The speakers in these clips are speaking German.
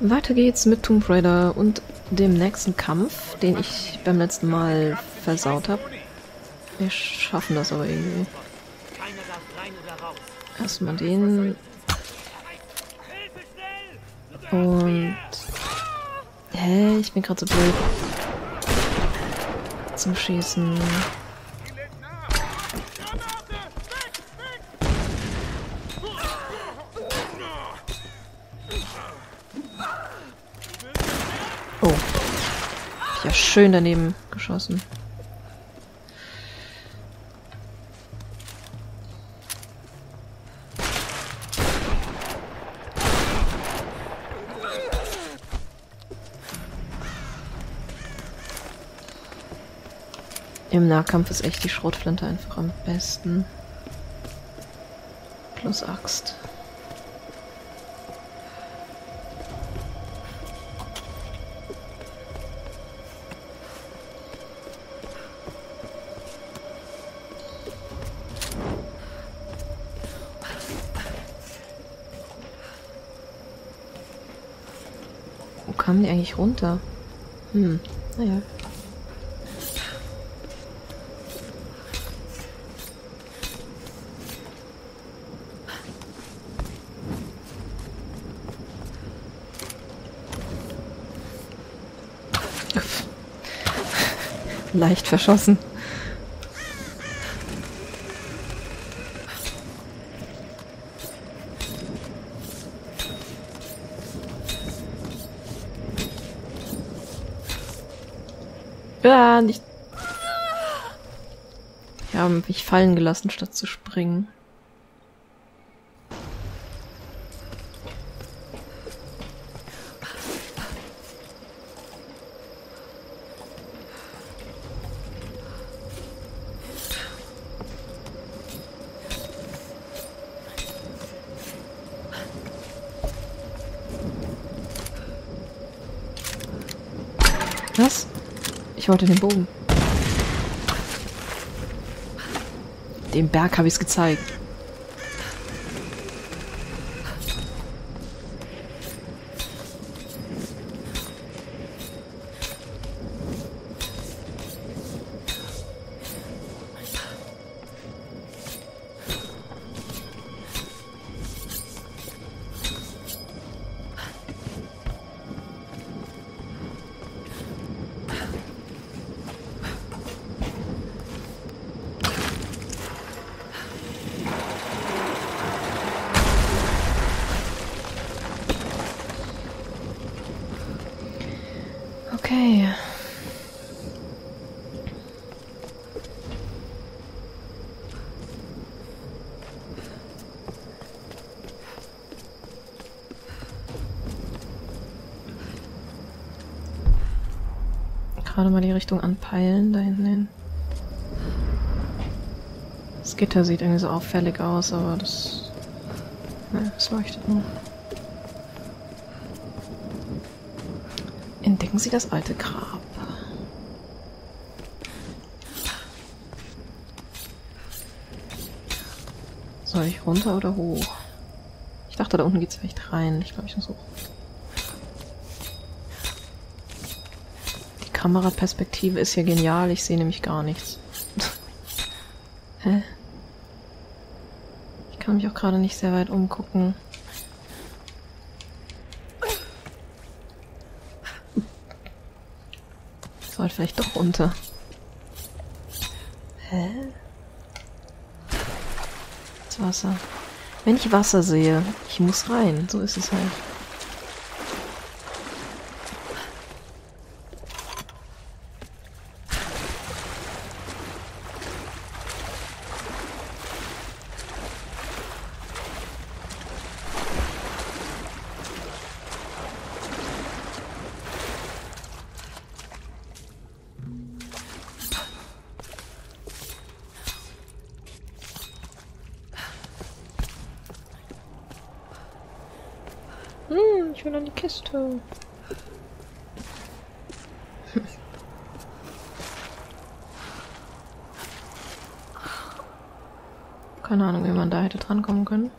Weiter geht's mit Tomb Raider und dem nächsten Kampf, den ich beim letzten Mal versaut habe. Wir schaffen das aber irgendwie. Erstmal den. Und. Hä? Ich bin gerade so blöd. Zum Schießen. Oh. Hab ich ja schön daneben geschossen. Im Nahkampf ist echt die Schrotflinte einfach am besten. Plus Axt. Kamen die eigentlich runter? Hm, naja. Leicht verschossen. Ja, nicht. Haben mich fallen gelassen, statt zu springen. Was? Ich wollte den Bogen. Dem Berg habe ich es gezeigt. Okay. Gerade mal die Richtung anpeilen, da hinten hin. Das Gitter sieht irgendwie so auffällig aus, aber das... Ne, es leuchtet nur. Entdecken Sie das alte Grab. Soll ich runter oder hoch? Ich dachte, da unten geht's vielleicht rein. Ich glaube, ich muss hoch. Kameraperspektive ist ja genial. Ich sehe nämlich gar nichts. Hä? Ich kann mich auch gerade nicht sehr weit umgucken. Sollte vielleicht doch runter. Hä? Das Wasser. Wenn ich Wasser sehe, ich muss rein. So ist es halt. Hm, ich will Kiste. Keine Ahnung, wie man da hätte drankommen können.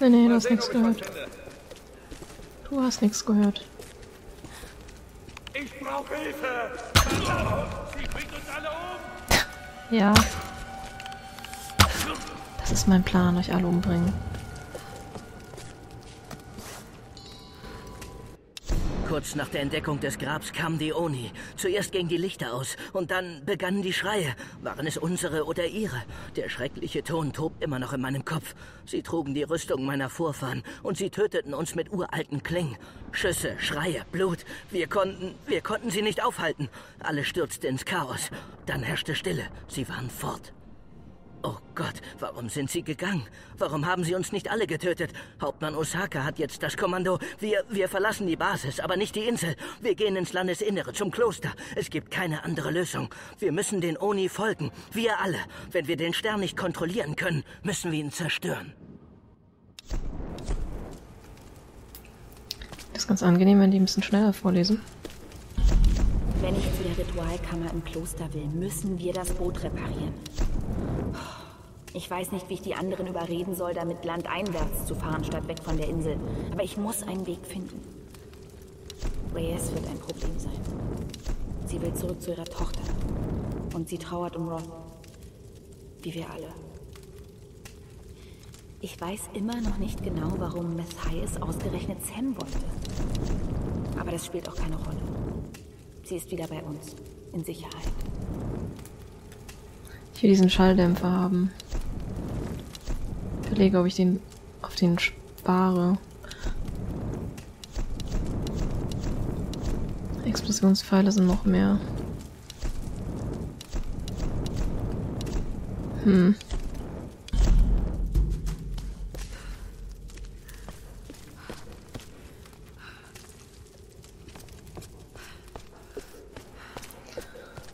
Nee, nee, du hast nichts gehört. Du hast nichts gehört. Ich brauche Hilfe! Sie bringt uns alle um! Ja. Das ist mein Plan, euch alle umbringen. Kurz nach der Entdeckung des Grabs kam die Oni. Zuerst gingen die Lichter aus und dann begannen die Schreie. Waren es unsere oder ihre? Der schreckliche Ton tobt immer noch in meinem Kopf. Sie trugen die Rüstung meiner Vorfahren und sie töteten uns mit uralten Klingen. Schüsse, Schreie, Blut. Wir konnten, wir konnten sie nicht aufhalten. Alle stürzten ins Chaos. Dann herrschte Stille. Sie waren fort. Oh Gott, warum sind Sie gegangen? Warum haben Sie uns nicht alle getötet? Hauptmann Osaka hat jetzt das Kommando. Wir, wir verlassen die Basis, aber nicht die Insel. Wir gehen ins Landesinnere, zum Kloster. Es gibt keine andere Lösung. Wir müssen den Oni folgen. Wir alle. Wenn wir den Stern nicht kontrollieren können, müssen wir ihn zerstören. Das ist ganz angenehm, wenn die ein bisschen schneller vorlesen. Wenn ich zu der Ritualkammer im Kloster will, müssen wir das Boot reparieren. Ich weiß nicht, wie ich die anderen überreden soll, damit landeinwärts zu fahren, statt weg von der Insel. Aber ich muss einen Weg finden. Reyes wird ein Problem sein. Sie will zurück zu ihrer Tochter. Und sie trauert um Roth. Wie wir alle. Ich weiß immer noch nicht genau, warum Matthias ausgerechnet Sam wollte. Aber das spielt auch keine Rolle. Sie ist wieder bei uns. In Sicherheit. Ich will diesen Schalldämpfer haben. Ich überlege, ob ich den auf den spare. Explosionspfeile sind noch mehr. Hm.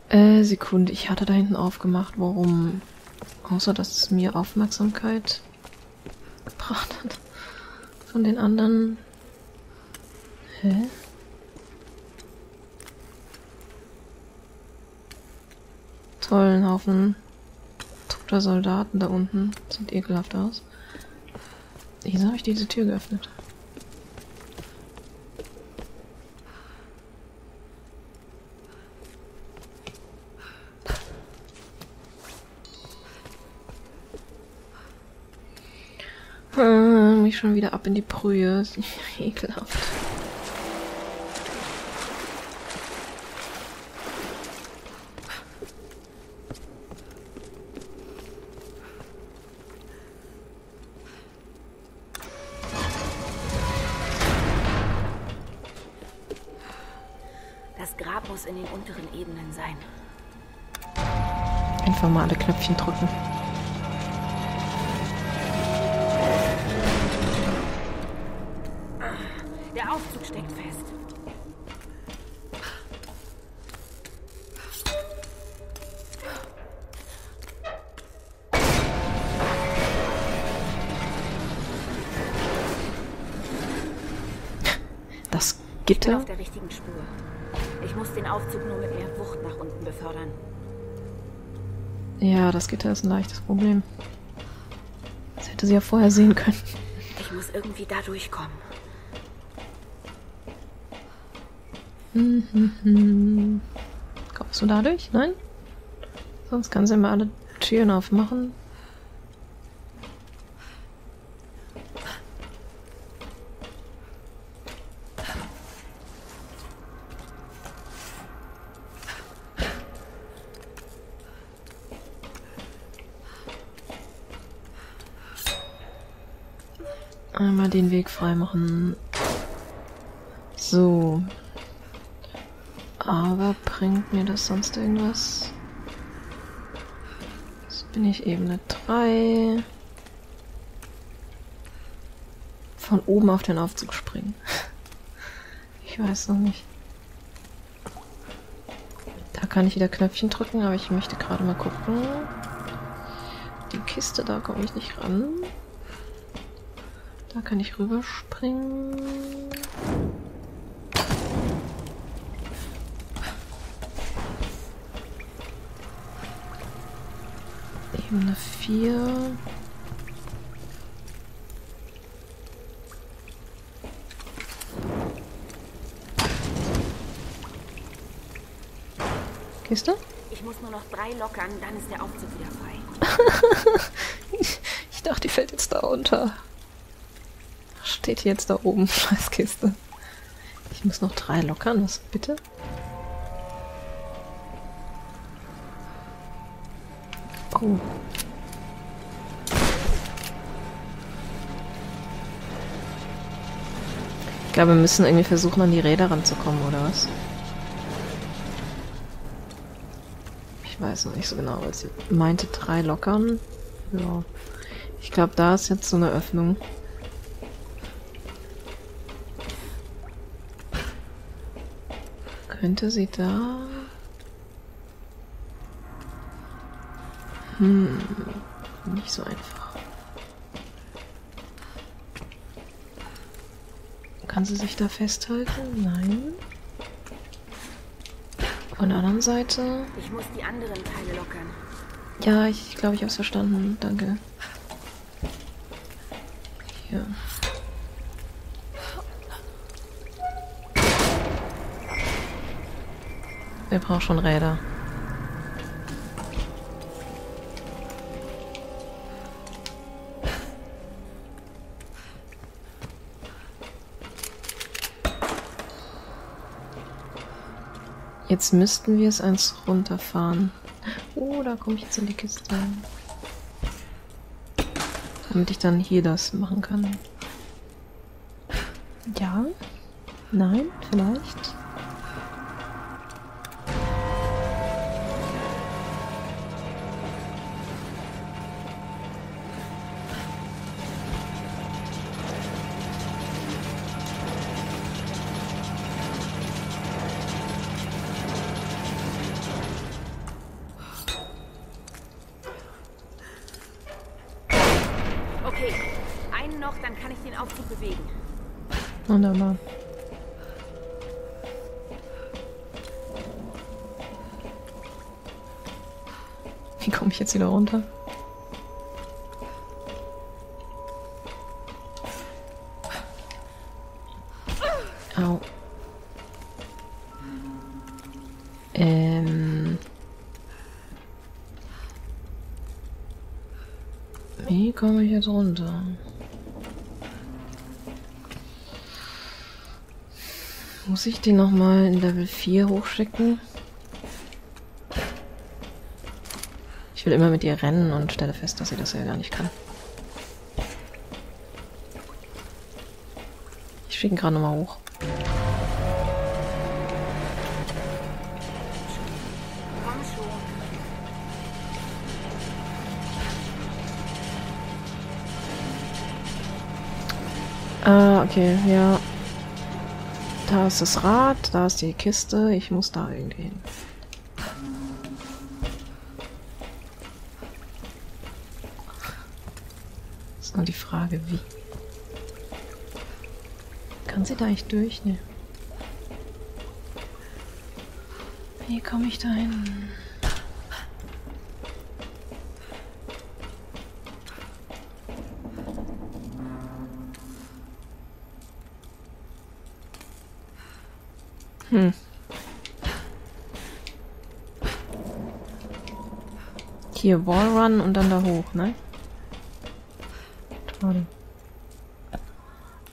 Äh, Sekunde, ich hatte da hinten aufgemacht, warum. Außer dass es mir Aufmerksamkeit gebracht hat. Von den anderen. Hä? Tollen Haufen toter Soldaten da unten. Sieht ekelhaft aus. Wieso habe ich diese Tür geöffnet? Schon wieder ab in die Brühe. Ist nicht ekelhaft. Das Grab muss in den unteren Ebenen sein. Einfach mal alle Knöpfchen drücken. Das Ich bin Gitter? auf der richtigen Spur. Ich muss den Aufzug nur mit mehr Wucht nach unten befördern. Ja, das Gitter ist ein leichtes Problem. Das hätte sie ja vorher sehen können. Ich muss irgendwie da durchkommen. Mhm. Kommst du dadurch? Nein? Sonst kann sie mal alle Türen aufmachen. Einmal den Weg freimachen. So. Aber bringt mir das sonst irgendwas? Jetzt bin ich Ebene 3. von oben auf den Aufzug springen. Ich weiß noch nicht. Da kann ich wieder Knöpfchen drücken, aber ich möchte gerade mal gucken. Die Kiste, da komme ich nicht ran. Da kann ich rüberspringen. Ebene 4. Kiste? Ich muss nur noch drei lockern, dann ist der Aufzug wieder frei. ich dachte, die fällt jetzt da runter. Steht jetzt da oben, scheiß Kiste. Ich muss noch drei lockern, was bitte? Oh. Ich glaube, wir müssen irgendwie versuchen, an die Räder ranzukommen, oder was? Ich weiß noch nicht so genau, weil sie meinte drei lockern. Ja. Ich glaube, da ist jetzt so eine Öffnung. Könnte sie da... Hm, nicht so einfach. Kann sie sich da festhalten? Nein. Von der anderen Seite. Ich muss die anderen Teile lockern. Ja, ich glaube, ich habe es verstanden. Danke. Hier. Wir brauchen schon Räder. Jetzt müssten wir es eins runterfahren. Oh, da komme ich jetzt in die Kiste. Damit ich dann hier das machen kann. Ja? Nein? Vielleicht? Wunderbar. Wie komme ich jetzt wieder runter? Au. Ähm. Wie komme ich jetzt runter? Muss ich die nochmal in Level 4 hochschicken? Ich will immer mit ihr rennen und stelle fest, dass sie das ja gar nicht kann. Ich schicke ihn gerade nochmal hoch. Ah, okay, ja. Da ist das Rad, da ist die Kiste, ich muss da irgendwie hin. Ist nur die Frage, wie. Kann sie da echt durch? Ne. Wie komme ich da hin? Hm. Hier Wallrun und dann da hoch, ne? Toll.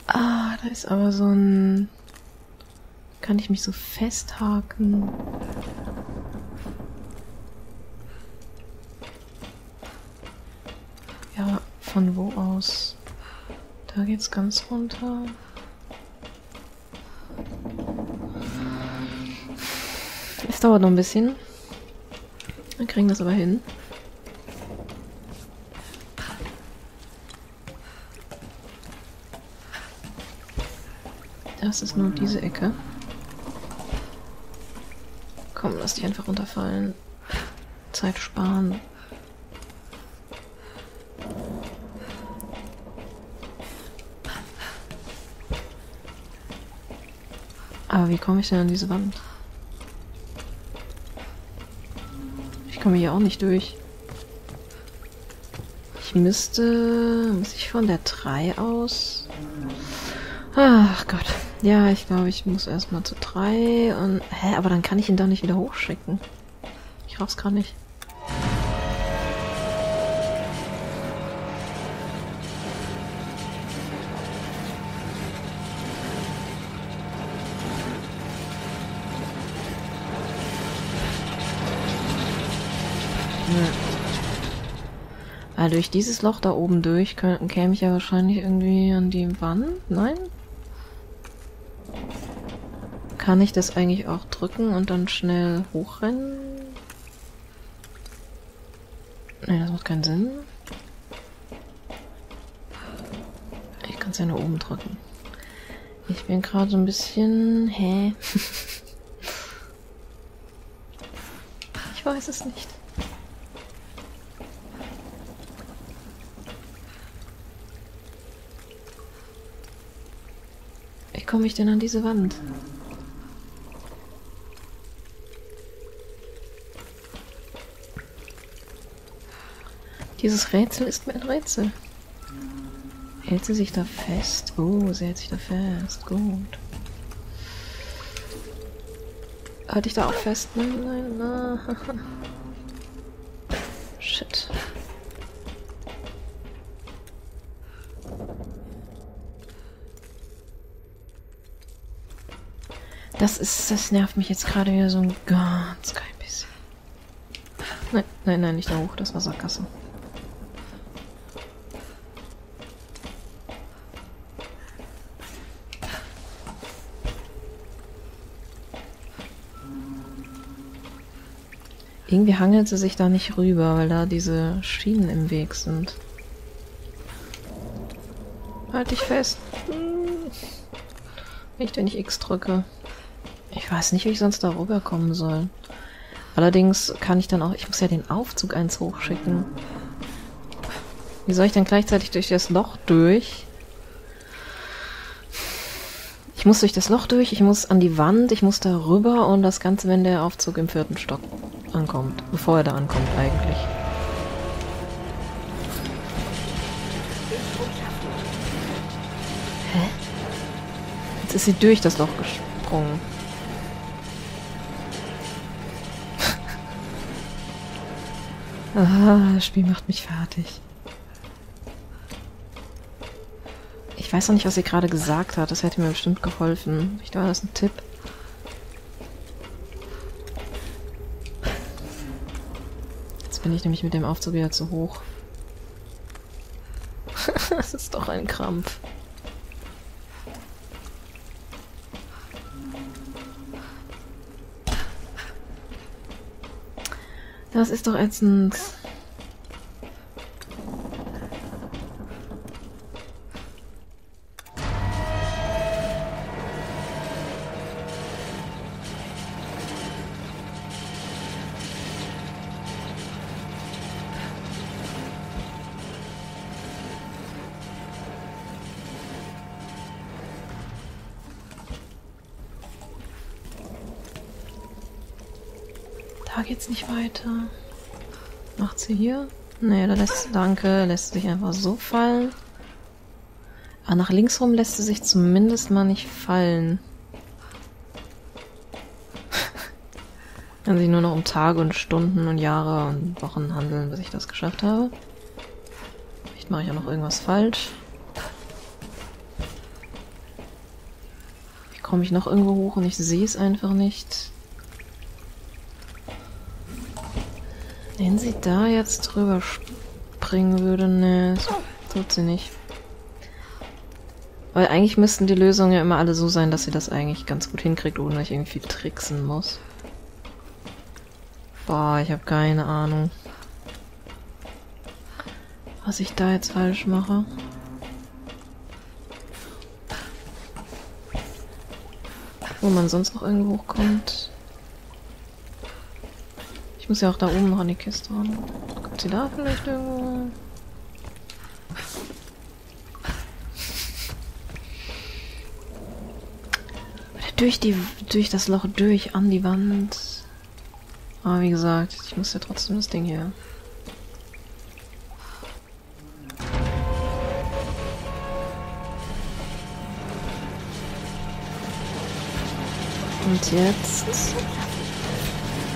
Ah, da ist aber so ein... Kann ich mich so festhaken? Ja, von wo aus? Da geht's ganz runter. Es dauert noch ein bisschen. Wir kriegen das aber hin. Das ist nur diese Ecke. Komm, lass dich einfach runterfallen. Zeit sparen. Aber wie komme ich denn an diese Wand? Ich komme hier auch nicht durch. Ich müsste... Muss ich von der 3 aus? Ach Gott. Ja, ich glaube, ich muss erstmal zu 3 und... Hä, aber dann kann ich ihn doch nicht wieder hochschicken. Ich raff's gerade nicht. Weil durch dieses Loch da oben durch käme ich ja wahrscheinlich irgendwie an die Wand. Nein? Kann ich das eigentlich auch drücken und dann schnell hochrennen? Ne, das macht keinen Sinn. Ich kann es ja nur oben drücken. Ich bin gerade so ein bisschen... Hä? ich weiß es nicht. Wie komme ich denn an diese Wand? Dieses Rätsel ist mir ein Rätsel. Hält sie sich da fest? Oh, sie hält sich da fest. Gut. Halte ich da auch fest? Nein, nein, nein. Shit. Das ist, das nervt mich jetzt gerade wieder so ein ganz klein bisschen. Nein, nein, nein, nicht da hoch, das war Sackgasse. Irgendwie hangelt sie sich da nicht rüber, weil da diese Schienen im Weg sind. Halt dich fest. Hm. Nicht, wenn ich X drücke. Ich weiß nicht, wie ich sonst da rüberkommen soll. Allerdings kann ich dann auch... Ich muss ja den Aufzug eins hochschicken. Wie soll ich denn gleichzeitig durch das Loch durch? Ich muss durch das Loch durch, ich muss an die Wand, ich muss da rüber und das Ganze, wenn der Aufzug im vierten Stock ankommt. Bevor er da ankommt eigentlich. Hä? Jetzt ist sie durch das Loch gesprungen. ah, das Spiel macht mich fertig. Ich weiß noch nicht, was sie gerade gesagt hat. Das hätte mir bestimmt geholfen. Ich war das ein Tipp. Bin ich nämlich mit dem Aufzug wieder zu hoch. das ist doch ein Krampf. Das ist doch ätzend. Geht's nicht weiter. Macht sie hier? Nee, da lässt danke, lässt sich einfach so fallen. Aber nach links rum lässt sie sich zumindest mal nicht fallen. Kann sich nur noch um Tage und Stunden und Jahre und Wochen handeln, bis ich das geschafft habe. Vielleicht mache ich auch noch irgendwas falsch. Wie komme ich noch irgendwo hoch und ich sehe es einfach nicht? Wenn sie da jetzt drüber springen würde, ne, tut sie nicht. Weil eigentlich müssten die Lösungen ja immer alle so sein, dass sie das eigentlich ganz gut hinkriegt, ohne dass ich irgendwie tricksen muss. Boah, ich habe keine Ahnung. Was ich da jetzt falsch mache. Wo man sonst noch irgendwo hochkommt. Ich muss ja auch da oben noch an die Kiste ran. Kommt sie da vielleicht irgendwo? Durch die, durch das Loch durch an die Wand. Aber wie gesagt, ich muss ja trotzdem das Ding hier. Und jetzt.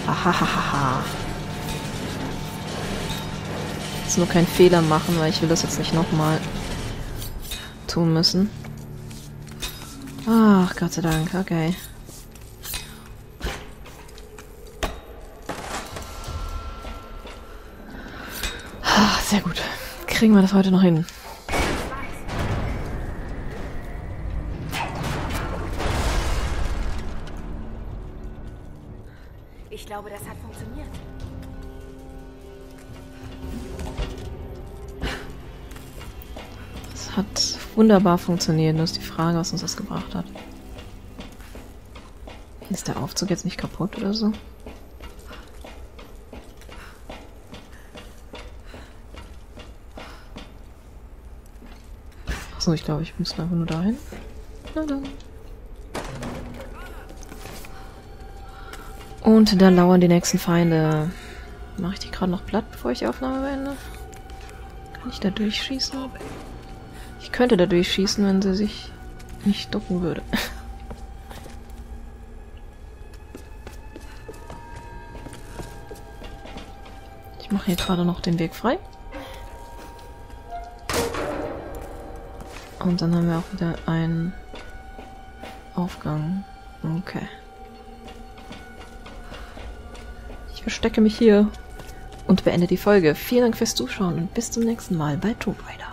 Hahaha. Jetzt nur keinen Fehler machen, weil ich will das jetzt nicht nochmal tun müssen. Ach, Gott sei Dank, okay. Sehr gut. Kriegen wir das heute noch hin. Wunderbar funktioniert, nur ist die Frage, was uns das gebracht hat. Ist der Aufzug jetzt nicht kaputt oder so? Achso, ich glaube, ich muss einfach nur dahin. Na dann. Und da lauern die nächsten Feinde. Mache ich die gerade noch platt, bevor ich die Aufnahme beende? Kann ich da durchschießen? Ich könnte da durchschießen, wenn sie sich nicht ducken würde. Ich mache hier gerade noch den Weg frei. Und dann haben wir auch wieder einen Aufgang. Okay. Ich verstecke mich hier und beende die Folge. Vielen Dank fürs Zuschauen und bis zum nächsten Mal bei Tomb Raider.